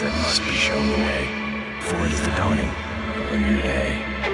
that must be shown the way, for it is the dawning of a new day.